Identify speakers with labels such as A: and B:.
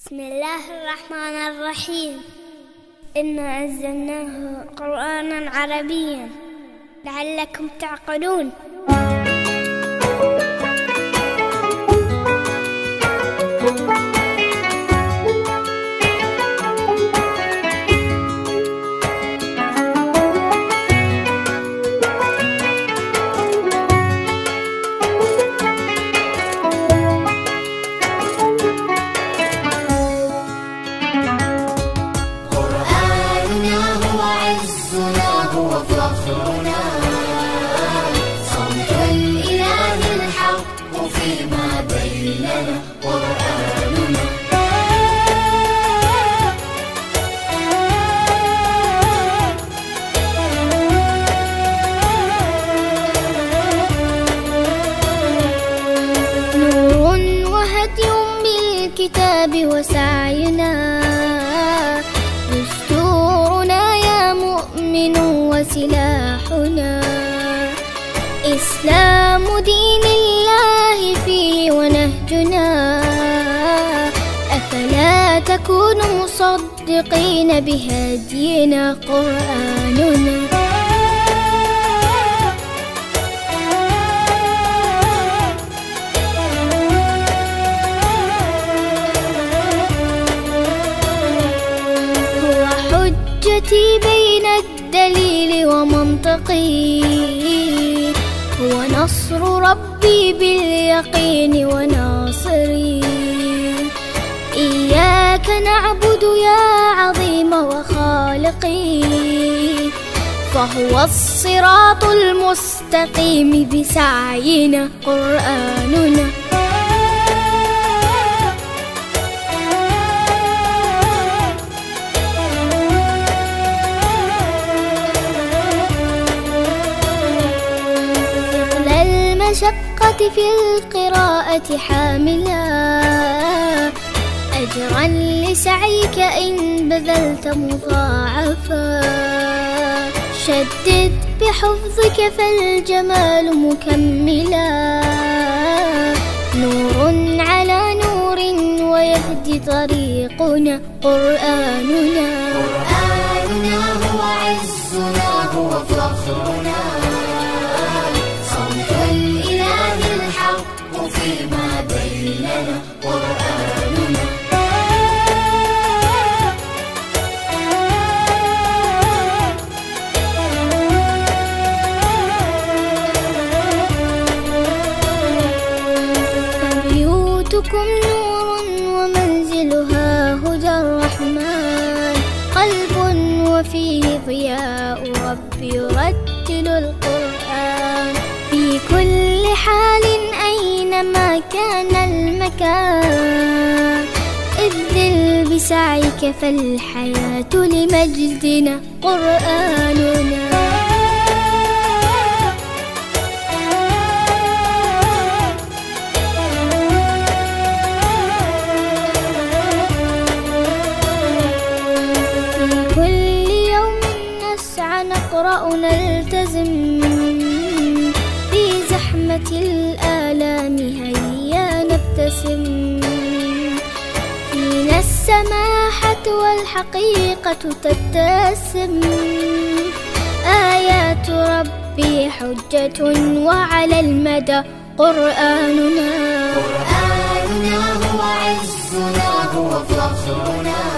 A: بسم الله الرحمن الرحيم. إنا أنزلناه قرآنا عربيا. لعلكم تعقلون.
B: فخرنا الإله الحق فيما بيننا
A: نور وهدي بالكتاب وسعينا. وسلاحنا. إسلام دين الله فيه ونهجنا. أفلا تكون مصدقين بهدينا قرآننا. هو حجتي بين الدليل ومنطقي هو نصر ربي باليقين وناصري. إياك نعبد يا عظيم وخالقي فهو الصراط المستقيم بسعينا قرآننا. في القراءة حاملا أجرا لسعيك إن بذلت مضاعفا. شدد بحفظك فالجمال مكملا. نور على نور ويهدي طريقنا قرآننا.
B: قرآننا هو عزنا هو فخرنا.
A: فبيوتكم نور ومنزلها هدى الرحمن. قلب وفيه ضياء ربي يرتل القرآن. في كل حال أينما كان المكان. ابذل بسعيك فالحياة لمجدنا قرآننا. كل يوم نسعى نقرأ نلتزم في زحمة الآلام هيا نبتسم. فينا السماحة والحقيقة تتسم آيات ربي حجة وعلى المدى قرآننا.
B: قرآننا هو عزنا هو فخرنا.